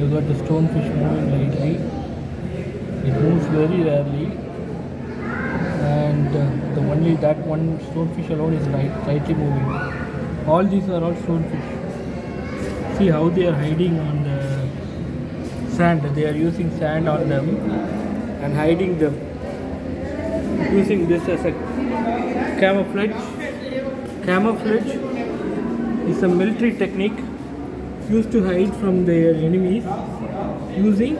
You've got the stonefish moving lightly. It moves very rarely. And uh, the only that one stonefish alone is light, slightly moving. All these are all stonefish. See how they are hiding on the sand. They are using sand on them and hiding them. Using this as a camouflage. Camouflage is a military technique used to hide from their enemies using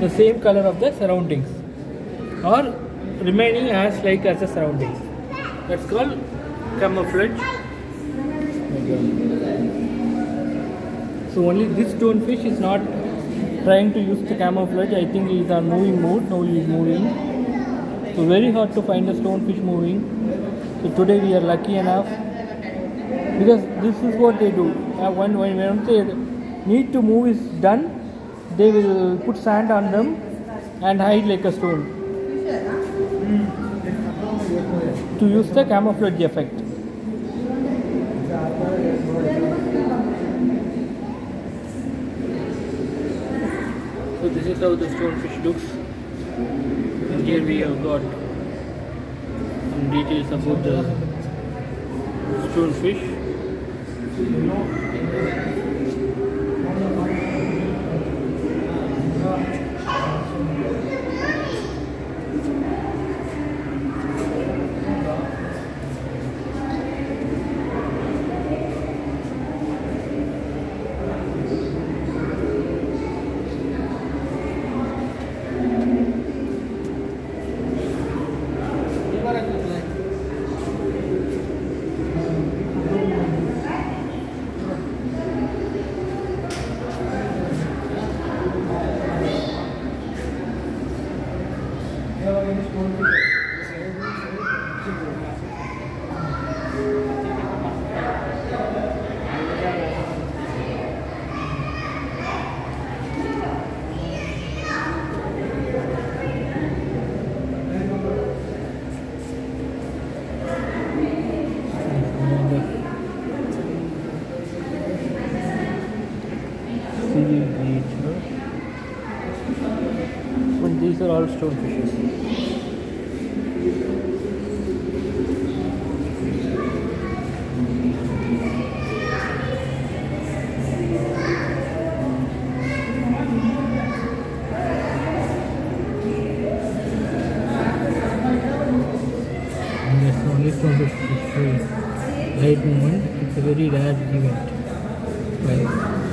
the same color of the surroundings or remaining as like as the surroundings. That's called camouflage. So only this stonefish is not trying to use the camouflage. I think he is on moving mode. Now he is moving. So very hard to find a stonefish moving. So today we are lucky enough because this is what they do. Uh, when when when they need to move is done, they will put sand on them and hide like a stone to use the camouflage effect. So this is how the stonefish looks. And here we have got some details about the stonefish. These are all only stonefish. Right moment. It's a very rare event. Right.